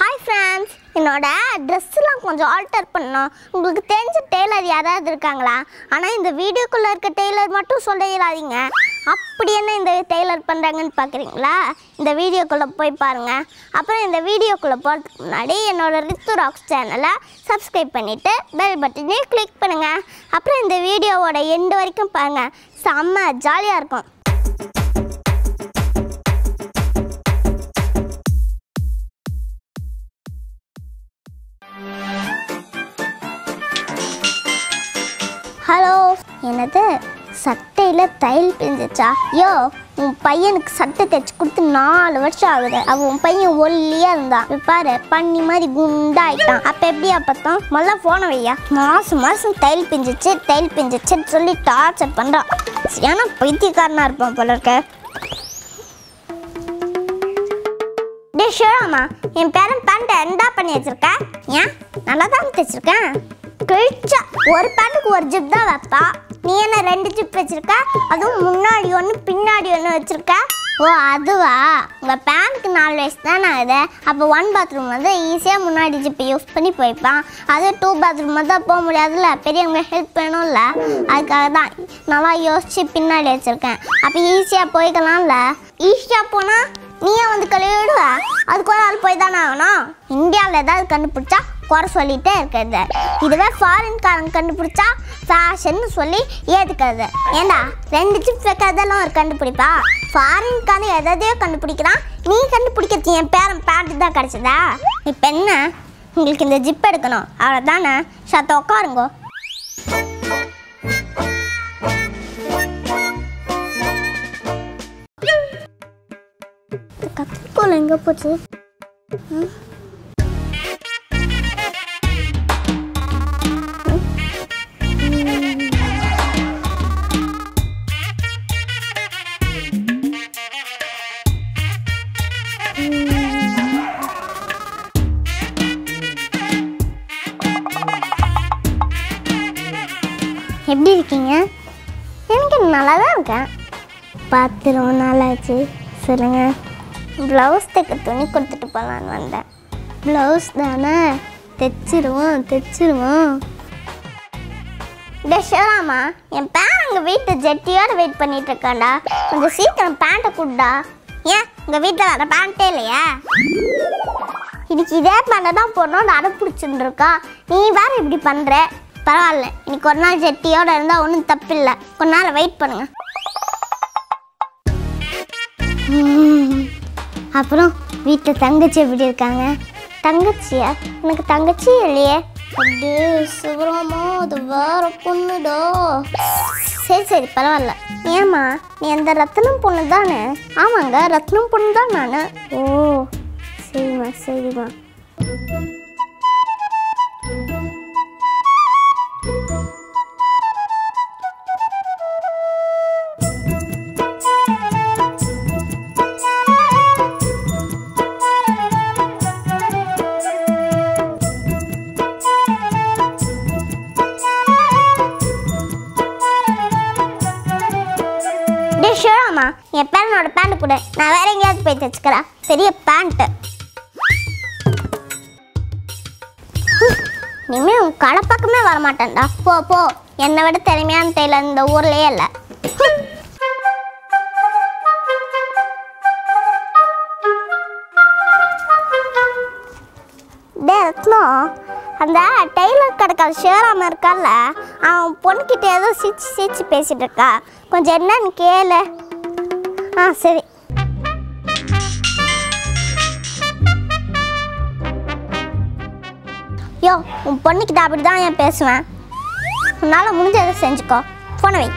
Hi friends என்னோட ட்ரெஸ்ஸெலாம் கொஞ்சம் alter பண்ணோம் உங்களுக்கு தெரிஞ்ச டெய்லர் யாராவது இருக்காங்களா? ஆனால் இந்த வீடியோக்குள்ளே இருக்க டெய்லர் மட்டும் சொல்லிடாதீங்க. அப்படி என்ன இந்த டெய்லர் பண்ணுறாங்கன்னு பார்க்குறீங்களா இந்த வீடியோக்குள்ளே போய் பாருங்கள் அப்புறம் இந்த வீடியோக்குள்ளே போகிறதுக்கு முன்னாடி என்னோட ரித்து ராக்ஸ் சேனலை சப்ஸ்கிரைப் பண்ணிவிட்டு பெல் பட்டனையும் கிளிக் பண்ணுங்கள் அப்புறம் இந்த வீடியோவோட எண்டு வரைக்கும் பாருங்கள் செம்ம ஜாலியாக இருக்கும். ஹலோ என்னது? சட்டையில் தையல் பிரிஞ்சிச்சா? யோ உன் பையனுக்கு சட்டை தைச்சு கொடுத்து நாலு வருஷம் ஆகுது. அவன் உன் பையன் ஒல்லியா இருந்தான். பாரு பண்ணி மாதிரி குண்டாயிட்டான். அப்ப எப்படியா பார்த்தோம்? முதல்ல போன வையா. மாசம் மாசம் தையல் பிஞ்சிச்சு தையல் பிஞ்சிச்சுன்னு சொல்லி டார்ச்சர் பண்றான். ஏன்னா பைத்தியக்காரனா இருப்பான் போல இருக்க. டே என் பேரன் பேண்ட்டை எண்டா பண்ணி வச்சிருக்க? ஏன்? நல்லா தான் தைச்சிருக்கேன். கழிச்சா ஒரு பேண்ட்டுக்கு ஒரு ஜிப் தான் வைப்பா. நீ என்ன ரெண்டு ஜிப் வச்சிருக்க? அதுவும் முன்னாடி ஒன்று பின்னாடி ஒன்று வச்சிருக்க? ஓ அதுவா? உங்கள் பேண்ட்டுக்கு நாலு வயசு தானே ஆகுது அப்போ ஒன் பாத்ரூம் வந்து ஈஸியாக முன்னாடி ஜிப்பை யூஸ் பண்ணி போய்ப்பான். அது டூ பாத்ரூம் தான் போக முடியாதுல்ல? பெரியவங்க ஹெல்ப் வேணும்ல? அதுக்காக தான் நல்லா யோசிச்சு பின்னாடி வச்சுருக்கேன். அப்போ ஈஸியாக போய்க்கலாம்ல? ஈஸியாக போனால் நீயே வந்து கழுவிடுவ அதுக்கு ஒரு ஆள் போய் தானே ஆகணும். இந்தியாவில் ஏதாவது கண்டுபிடிச்சா குறை சொல்லிட்டே இருக்கிறது. இதுவே ஃபாரின்காரங்க கண்டுபிடிச்சா ஃபேஷன் சொல்லி ஏற்றுக்கிறது ஏண்டா? ரெண்டு சிப் வைக்கிறதெல்லாம் ஒரு கண்டுபிடிப்பா? ஃபாரின்காரன் எதையோ கண்டுபிடிக்கிறான். நீ கண்டுபிடிக்கிறது என் பேரன் பேண்ட் தான் கிடச்சதா? இப்போ என்ன? உங்களுக்கு இந்த ஜிப் எடுக்கணும். அவ்வளோதானே சத்த உட்காருங்கோ. கத்திரிக்கோல் எங்கே போச்சு? இருக்கீங்க? எனக்கு நல்லா தான் இருக்கேன். பார்த்து ரொம்ப நாள் ஆச்சு சொல்லுங்க. ப்ளவுஸ் தைக்க துணி கொடுத்துட்டு போகலான்னு வந்தேன். ப்ளவுஸ் தானே? தைச்சிருவோம் தைச்சிருவோம். டெஷராமா என் பேன் அங்கே வீட்டு ஜெட்டியோடு வெயிட் பண்ணிட்டு இருக்கான்டா. கொஞ்சம் சீக்கிரம் பேண்ட்டை கொடுடா. ஏன் உங்கள் வீட்டில் வேறு பேண்ட்டே இல்லையா? இன்னைக்கு இதே பேண்டை தான் போடணும்னு அடம் பிடிச்சிட்டு இருக்கா. நீ வேற இப்படி பண்ணுற பரவாயில்ல. இன்னைக்கு ஒரு நாள் ஜெட்டியோட இருந்தால் ஒன்றும் தப்பில்லை. கொஞ்ச நாள் வெயிட் பண்ணுங்க. அப்புறம் வீட்டில் தங்கச்சி எப்படி இருக்காங்க? தங்கச்சியா? எனக்கு தங்கச்சி இல்லையே? அப்படியே சிவராமா அது வேற பொண்ணுடா. சரி சரி பரவாயில்ல. ஏம்மா நீ அந்த ரத்னம் பொண்ணு தானே ஆமாங்க ரத்னம் பொண்ணு தான் நான். ஓ சரிம்மா சரிம்மா. என் பேரனோட பேண்ட் கொடு நான் வேற எங்கேயாவது போய் தைச்சுக்கிறேன் பெரிய பேண்ட்டு இனிமே உன் கடை பக்கமே வர மாட்டேன்டா போ போ. என்னை விட திறமையான டெய்லர் இந்த ஊர்லயே இல்லை. டே அந்த டெய்லர் கடைக்கார ஷேராம இருக்கான்ல அவன் பொண்ணுக்கிட்ட ஏதோ சிரிச்சு சிரிச்சு பேசிட்டு இருக்கா. கொஞ்சம் என்னன்னு கேளு. ஆ சரி. யோ உன் பொண்ணுக்கிட்ட அப்படி தான் ஏன் பேசுவேன்? உன்னால் முடிஞ்சதை செஞ்சுக்கோ. போன வை.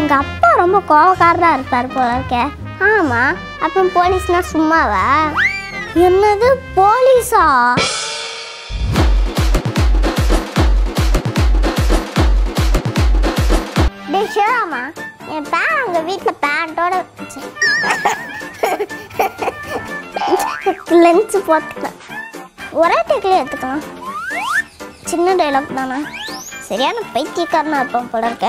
உங்கள் அப்பா ரொம்ப கோவக்காரராக இருப்பார் போல இருக்கே. ஆமாம் அப்புறம் போலீஸ்னால் சும்மாவா? என்னது போலீஸா? டே ஷேராமா என் பே அங்க வீட்டில் பேண்டோட லென்ஸ் போட்டுக்கலாம் ஒரே டேக்கில் எடுத்துக்கலாம். சின்ன டைலாக் தானே? சரியான பைத்தியக்காரனா இருப்போம் போல இருக்க.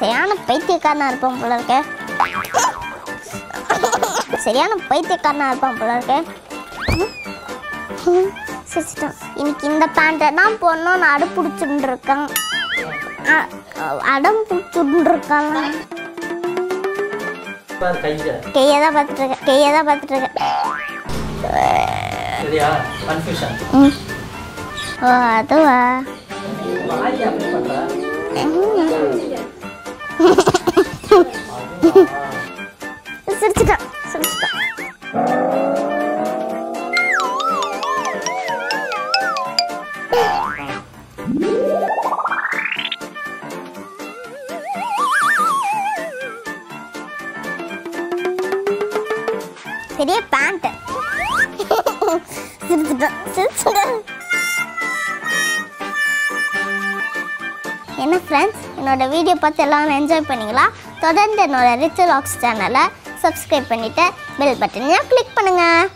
சரியான பைத்தியக்காரனா இருப்போம் போல இருக்க. சரியான பைத்தியக்காரனா இருப்பான் போல இருக்க. சிரிச்சிட்டான். இன்னைக்கு இந்த பேண்ட்டை தான் போடணும் நான் அடம் பிடிச்சிட்டு அடம் பிடிச்சிட்டு இருக்கான் பாரு கையை தான் பார்த்துட்டு இருக்கேன் கையை தான் பார்த்துட்டு இருக்கேன். ஓ அதுவா? சிரிச்சிட்டான் சிரிச்சிட்டான். பெரிய பேண்ட் என்ன ஃப்ரெண்ட்ஸ் என்னோட வீடியோ பார்த்து எல்லாரும் என்ஜாய் பண்ணீங்களா? தொடர்ந்து என்னோட ரிச்சல் ஆக்ஸ் சேனலை சப்ஸ்கிரைப் பண்ணிவிட்டு பெல் பட்டனையும் கிளிக் பண்ணுங்கள்